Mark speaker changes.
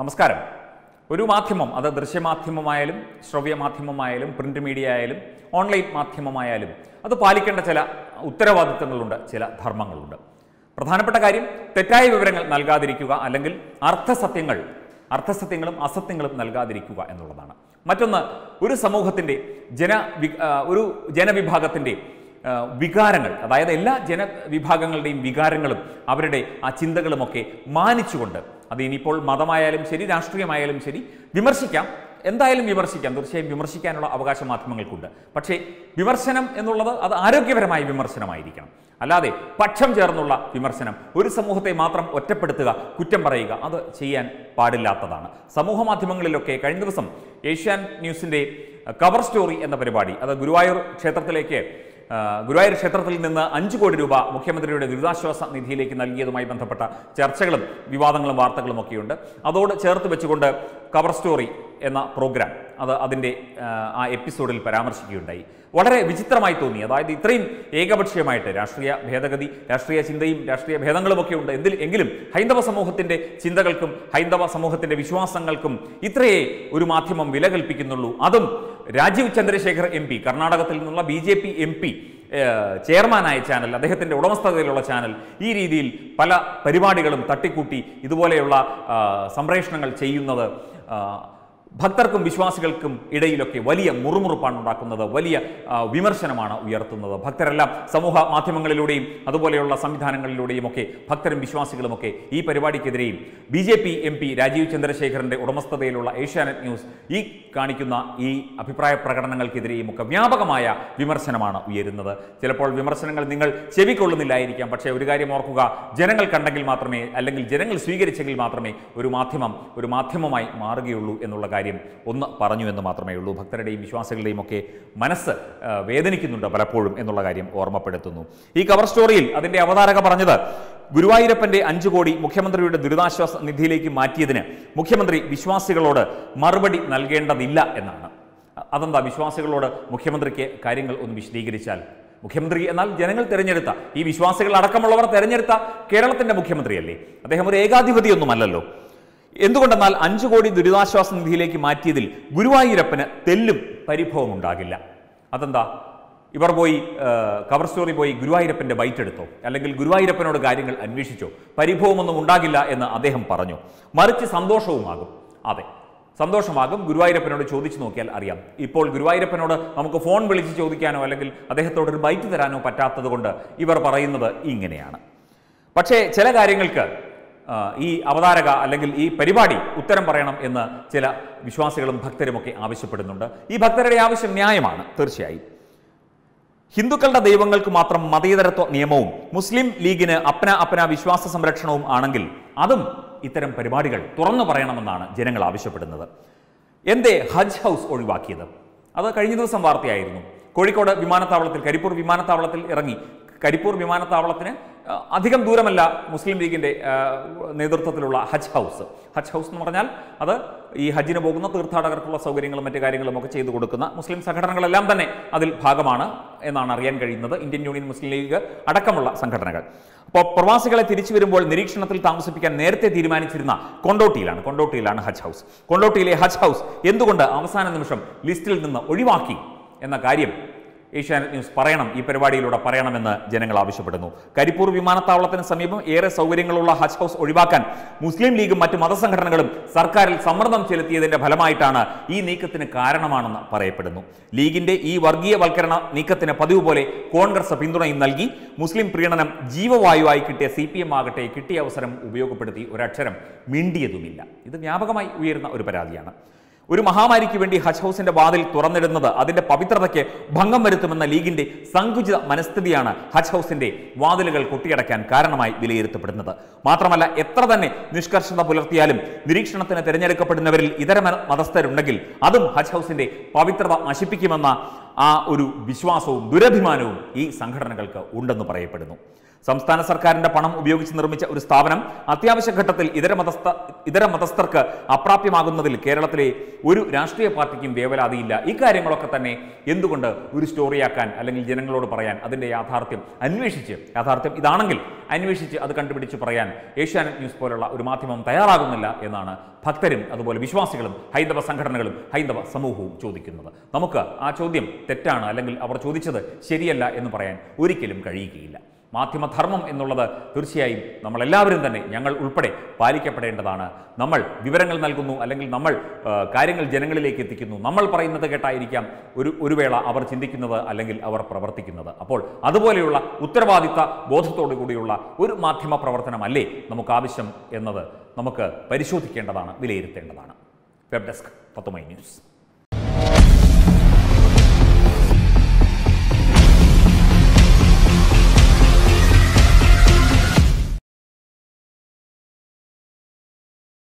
Speaker 1: നമസ്കാരം. ഒരു മാധ്യമം അത് ദൃശ്യമാധ്യമമായാലും ശ്രവ്യമാധ്യമമായാലും പ്രിന്റ് മീഡിയ ആയാലും ഓൺലൈൻ മാധ്യമമായാലും അത് പാലിക്കേണ്ട ചില ഉത്തരവാദിത്തങ്ങളുണ്ട് ചില ധർമ്മങ്ങളുണ്ട്. പ്രധാനപ്പെട്ട കാര്യം തെറ്റായ വിവരങ്ങൾ നൽകാതിരിക്കുക അല്ലെങ്കിൽ അർത്ഥസത്യങ്ങൾ അർത്ഥസത്യങ്ങളും അസത്യങ്ങളും നൽകാതിരിക്കുക എന്നുള്ളതാണ്. മറ്റൊന്ന് ഒരു സമൂഹത്തിന്റെ ജന ഒരു ജനവിഭാഗത്തിന്റെ വികാരങ്ങൾ അതായത് എല്ലാ ജനവിഭാഗങ്ങളുടെയും വികാരങ്ങളും അവരുടെ ആ ചിന്തകളുമൊക്കെ മാനിച്ചുകൊണ്ട് അത് ഇനിയിപ്പോൾ മതമായാലും ശരി രാഷ്ട്രീയമായാലും ശരി വിമർശിക്കാം. എന്തായാലും വിമർശിക്കാം. തീർച്ചയായും വിമർശിക്കാനുള്ള അവകാശം മാധ്യമങ്ങൾക്കുണ്ട്. പക്ഷേ വിമർശനം എന്നുള്ളത് അത് ആരോഗ്യപരമായ വിമർശനമായിരിക്കണം. അല്ലാതെ പക്ഷം ചേർന്നുള്ള വിമർശനം ഒരു സമൂഹത്തെ മാത്രം ഒറ്റപ്പെടുത്തുക കുറ്റം പറയുക അത് ചെയ്യാൻ പാടില്ലാത്തതാണ്. സമൂഹ മാധ്യമങ്ങളിലൊക്കെ കഴിഞ്ഞ ദിവസം ഏഷ്യാൻ ന്യൂസിന്റെ കവർ സ്റ്റോറി എന്ന പരിപാടി അത് ഗുരുവായൂർ ക്ഷേത്രത്തിലേക്ക് ഗുരുവായൂർ ക്ഷേത്രത്തിൽ നിന്ന് അഞ്ച് കോടി രൂപ മുഖ്യമന്ത്രിയുടെ ദുരിതാശ്വാസ നിധിയിലേക്ക് നൽകിയതുമായി ബന്ധപ്പെട്ട ചർച്ചകളും വിവാദങ്ങളും വാർത്തകളും ഒക്കെയുണ്ട്. അതോട് ചേർത്ത് വെച്ചുകൊണ്ട് കവർ സ്റ്റോറി എന്ന പ്രോഗ്രാം അത് അതിന്റെ ആ, എപ്പിസോഡിൽ പരാമർശിക്കുകയുണ്ടായി. വളരെ വിചിത്രമായി തോന്നി. അതായത് ഇത്രയും ഏകപക്ഷീയമായിട്ട് രാഷ്ട്രീയ ഭേദഗതി രാഷ്ട്രീയ ചിന്തയും രാഷ്ട്രീയ ഭേദങ്ങളുമൊക്കെ ഉണ്ട്. എന്തിൽ എങ്കിലും ഹൈന്ദവ സമൂഹത്തിന്റെ ചിന്തകൾക്കും ഹൈന്ദവ സമൂഹത്തിന്റെ വിശ്വാസങ്ങൾക്കും ഇത്രയേ ഒരു മാധ്യമം വില കൽപ്പിക്കുന്നുള്ളൂ. അതും രാജീവ് ചന്ദ്രശേഖർ എം പി കർണാടകത്തിൽ നിന്നുള്ള B J P M P ചെയർമാനായ ചാനൽ അദ്ദേഹത്തിന്റെ ഉടമസ്ഥതയിലുള്ള ചാനൽ ഈ രീതിയിൽ പല പരിപാടികളും തട്ടിക്കൂട്ടി ഇതുപോലെയുള്ള സംപ്രേഷണങ്ങൾ ചെയ്യുന്നത് ഭക്തർക്കും വിശ്വാസികൾക്കും ഇടയിലൊക്കെ വലിയ മുറുമുറുപ്പാണ് ഉണ്ടാക്കുന്നത്. വലിയ വിമർശനമാണ് ഉയർത്തുന്നത്. ഭക്തരെല്ലാം സമൂഹ മാധ്യമങ്ങളിലൂടെയും അതുപോലെയുള്ള സംവിധാനങ്ങളിലൂടെയും ഒക്കെ ഭക്തരും വിശ്വാസികളുമൊക്കെ ഈ പരിപാടിക്കെതിരെയും B J P M P Rajeev ചന്ദ്രശേഖരന്റെ ഉടമസ്ഥതയിലുള്ള ഏഷ്യാനെറ്റ് ന്യൂസ് ഈ കാണിക്കുന്ന ഈ അഭിപ്രായ പ്രകടനങ്ങൾക്കെതിരെയും ഒക്കെ വ്യാപകമായ വിമർശനമാണ് ഉയരുന്നത്. ചിലപ്പോൾ വിമർശനങ്ങൾ നിങ്ങൾ ചെവിക്കൊള്ളുന്നില്ലായിരിക്കാം. പക്ഷേ ഒരു കാര്യം ഓർക്കുക. ജനങ്ങൾ കണ്ടെങ്കിൽ മാത്രമേ അല്ലെങ്കിൽ ജനങ്ങൾ സ്വീകരിച്ചെങ്കിൽ മാത്രമേ ഒരു മാധ്യമം ഒരു മാധ്യമമായി മാറുകയുള്ളൂ എന്നുള്ള കാര്യം ഒന്ന് പറഞ്ഞു എന്ന് മാത്രമേ ഉള്ളൂ. ഭക്തരുടെയും വിശ്വാസികളുടെയും ഒക്കെ മനസ്സ് വേദനിക്കുന്നുണ്ട് പലപ്പോഴും എന്നുള്ള കാര്യം ഓർമ്മപ്പെടുത്തുന്നു. ഈ കവർ സ്റ്റോറിയിൽ അതിന്റെ അവതാരക പറഞ്ഞത് ഗുരുവായൂരപ്പന്റെ അഞ്ചു കോടി മുഖ്യമന്ത്രിയുടെ ദുരിതാശ്വാസ നിധിയിലേക്ക് മാറ്റിയതിന് മുഖ്യമന്ത്രി വിശ്വാസികളോട് മറുപടി നൽകേണ്ടതില്ല എന്നാണ്. അതെന്താ? വിശ്വാസികളോട് മുഖ്യമന്ത്രിക്ക് കാര്യങ്ങൾ ഒന്ന് വിശദീകരിച്ചാൽ? മുഖ്യമന്ത്രി എന്നാൽ ജനങ്ങൾ തിരഞ്ഞെടുത്ത ഈ വിശ്വാസികൾ അടക്കമുള്ളവർ തിരഞ്ഞെടുത്ത കേരളത്തിന്റെ മുഖ്യമന്ത്രിയല്ലേ? അദ്ദേഹം ഒരു ഏകാധിപതിയൊന്നുമല്ലല്ലോ. എന്തുകൊണ്ടെന്നാൽ അഞ്ചു കോടി ദുരിതാശ്വാസ നിധിയിലേക്ക് മാറ്റിയതിൽ ഗുരുവായൂരപ്പന് തെല്ലും പരിഭവം ഉണ്ടാകില്ല. അതെന്താ? ഇവർ പോയി കവർ സ്റ്റോറി പോയി ഗുരുവായൂരപ്പന്റെ ബൈറ്റ് എടുത്തോ അല്ലെങ്കിൽ ഗുരുവായൂരപ്പനോട് കാര്യങ്ങൾ അന്വേഷിച്ചോ? പരിഭവമൊന്നും ഉണ്ടാകില്ല എന്ന് അദ്ദേഹം പറഞ്ഞു. മറിച്ച് സന്തോഷവുമാകും. അതെ സന്തോഷമാകും. ഗുരുവായൂരപ്പനോട് ചോദിച്ചു നോക്കിയാൽ അറിയാം. ഇപ്പോൾ ഗുരുവായൂരപ്പനോട് നമുക്ക് ഫോൺ വിളിച്ച് ചോദിക്കാനോ അല്ലെങ്കിൽ അദ്ദേഹത്തോട് ഒരു ബൈറ്റ് തരാനോ പറ്റാത്തത് ഇവർ പറയുന്നത് ഇങ്ങനെയാണ്. പക്ഷേ ചില കാര്യങ്ങൾക്ക് ഈ അവതാരക അല്ലെങ്കിൽ ഈ പരിപാടി ഉത്തരം പറയണം എന്ന് ചില വിശ്വാസികളും ഭക്തരുമൊക്കെ ആവശ്യപ്പെടുന്നുണ്ട്. ഈ ഭക്തരുടെ ആവശ്യം ന്യായമാണ് തീർച്ചയായും. ഹിന്ദുക്കളുടെ ദൈവങ്ങൾക്ക് മാത്രം മതേതരത്വ നിയമവും മുസ്ലിം ലീഗിന് അപ്ന അപ്ന വിശ്വാസ സംരക്ഷണവും ആണെങ്കിൽ അതും ഇത്തരം പരിപാടികൾ തുറന്നു പറയണമെന്നാണ് ജനങ്ങൾ ആവശ്യപ്പെടുന്നത്. എന്തേ ഹജ്ജ് ഹൗസ് ഒഴിവാക്കിയത്? അത് കഴിഞ്ഞ ദിവസം വാർത്തയായിരുന്നു. കോഴിക്കോട് വിമാനത്താവളത്തിൽ കരിപ്പൂർ വിമാനത്താവളത്തിൽ ഇറങ്ങി. കരിപ്പൂർ വിമാനത്താവളത്തിന് അധികം ദൂരമല്ല മുസ്ലിം ലീഗിന്റെ നേതൃത്വത്തിലുള്ള ഹജ്ജ് ഹൗസ്. ഹജ്ജ് ഹൗസ് എന്ന് പറഞ്ഞാൽ അത് ഈ ഹജ്ജിന് പോകുന്ന തീർത്ഥാടകർക്കുള്ള സൗകര്യങ്ങളും മറ്റു കാര്യങ്ങളും ഒക്കെ ചെയ്തു കൊടുക്കുന്ന മുസ്ലിം സംഘടനകളെല്ലാം തന്നെ അതിൽ ഭാഗമാണ് എന്നാണ് അറിയാൻ കഴിയുന്നത് ഇന്ത്യൻ യൂണിയൻ മുസ്ലിം ലീഗ് അടക്കമുള്ള സംഘടനകൾ. അപ്പോൾ പ്രവാസികളെ തിരിച്ചു വരുമ്പോൾ നിരീക്ഷണത്തിൽ താമസിപ്പിക്കാൻ നേരത്തെ തീരുമാനിച്ചിരുന്ന കൊണ്ടോട്ടിയിലാണ് കൊണ്ടോട്ടിയിലാണ് ഹജ്ജ് ഹൗസ്. കൊണ്ടോട്ടിയിലെ ഹജ്ജ് ഹൗസ് എന്തുകൊണ്ട് അവസാന നിമിഷം ലിസ്റ്റിൽ നിന്ന് ഒഴിവാക്കി എന്ന കാര്യം ഏഷ്യാനെറ്റ് ന്യൂസ് പറയണം ഈ പരിപാടിയിലൂടെ പറയണമെന്ന് ജനങ്ങൾ ആവശ്യപ്പെടുന്നു. കരിപ്പൂർ വിമാനത്താവളത്തിന് സമീപം ഏറെ സൗകര്യങ്ങളുള്ള ഹജ്ജ് ഹൗസ് ഒഴിവാക്കാൻ മുസ്ലിം ലീഗും മറ്റ് മതസംഘടനകളും സർക്കാരിൽ സമ്മർദ്ദം ചെലുത്തിയതിന്റെ ഫലമായിട്ടാണ് ഈ നീക്കത്തിന് കാരണമാണെന്ന് പറയപ്പെടുന്നു. ലീഗിന്റെ ഈ വർഗീയവൽക്കരണ നീക്കത്തിന് പതിവ് പോലെ കോൺഗ്രസ് പിന്തുണയും നൽകി. മുസ്ലിം പ്രീണനം ജീവവായുവായി കിട്ടിയ സി പി എം ആകട്ടെ കിട്ടിയ അവസരം ഉപയോഗപ്പെടുത്തി ഒരക്ഷരം മിണ്ടിയതുമില്ല. ഇത് വ്യാപകമായി ഉയരുന്ന ഒരു പരാതിയാണ്. ഒരു മഹാമാരിക്ക് വേണ്ടി ഹജ് ഹൗസിന്റെ വാതിൽ തുറന്നിടുന്നത് അതിന്റെ പവിത്രതയ്ക്ക് ഭംഗം വരുത്തുമെന്ന ലീഗിന്റെ സങ്കുചിത മനസ്ഥിതിയാണ് ഹജ് ഹൗസിന്റെ വാതിലുകൾ കൊട്ടിയടക്കാൻ കാരണമായി വിലയിരുത്തപ്പെടുന്നത്. മാത്രമല്ല എത്ര തന്നെ നിഷ്കർഷത പുലർത്തിയാലും നിരീക്ഷണത്തിന് തിരഞ്ഞെടുക്കപ്പെടുന്നവരിൽ ഇതര മതസ്ഥരുണ്ടെങ്കിൽ അതും ഹജ് ഹൗസിന്റെ പവിത്രത നശിപ്പിക്കുമെന്ന ആ ഒരു വിശ്വാസവും ദുരഭിമാനവും ഈ സംഘടനകൾക്ക് ഉണ്ടെന്ന് പറയപ്പെടുന്നു. സംസ്ഥാന സർക്കാരിന്റെ പണം ഉപയോഗിച്ച് നിർമ്മിച്ച ഒരു സ്ഥാപനം അത്യാവശ്യ ഘട്ടത്തിൽ ഇതര മതസ്ഥ ഇതര മതസ്ഥർക്ക് അപ്രാപ്യമാകുന്നതിൽ കേരളത്തിലെ ഒരു രാഷ്ട്രീയ പാർട്ടിക്കും വേവലാതിയില്ല. ഈ കാര്യങ്ങളൊക്കെ തന്നെ എന്തുകൊണ്ട് ഒരു സ്റ്റോറിയാക്കാൻ അല്ലെങ്കിൽ ജനങ്ങളോട് പറയാൻ അതിന്റെ യാഥാർത്ഥ്യം അന്വേഷിച്ച് യാഥാർത്ഥ്യം ഇതാണെങ്കിൽ അന്വേഷിച്ച് അത് കണ്ടുപിടിച്ച് പറയാൻ ഏഷ്യാനെറ്റ് ന്യൂസ് പോലുള്ള ഒരു മാധ്യമം തയ്യാറാകുന്നില്ല എന്നാണ് ഭക്തരും അതുപോലെ വിശ്വാസികളും ഹൈന്ദവ സംഘടനകളും ഹൈന്ദവ സമൂഹവും ചോദിക്കുന്നത്. നമുക്ക് ആ ചോദ്യം തെറ്റാണ് അല്ലെങ്കിൽ അവർ ചോദിച്ചത് ശരിയല്ല എന്ന് പറയാൻ ഒരിക്കലും കഴിയുകയില്ല. മാധ്യമധർമ്മം എന്നുള്ളത് തീർച്ചയായും നമ്മളെല്ലാവരും തന്നെ ഞങ്ങൾ ഉൾപ്പെടെ പാലിക്കപ്പെടേണ്ടതാണ്. നമ്മൾ വിവരങ്ങൾ നൽകുന്നു അല്ലെങ്കിൽ നമ്മൾ കാര്യങ്ങൾ ജനങ്ങളിലേക്ക് എത്തിക്കുന്നു. നമ്മൾ പറയുന്നത് കേട്ടായിരിക്കാം ഒരു ഒരു വേള അവർ ചിന്തിക്കുന്നത് അല്ലെങ്കിൽ അവർ പ്രവർത്തിക്കുന്നത്. അപ്പോൾ അതുപോലെയുള്ള ഉത്തരവാദിത്ത ബോധത്തോടു കൂടിയുള്ള ഒരു മാധ്യമ പ്രവർത്തനമല്ലേ നമുക്ക് ആവശ്യം എന്നത് നമുക്ക് പരിശോധിക്കേണ്ടതാണ് വിലയിരുത്തേണ്ടതാണ്. വെബ് ഡെസ്ക് പത്തുമൈ ന്യൂസ്.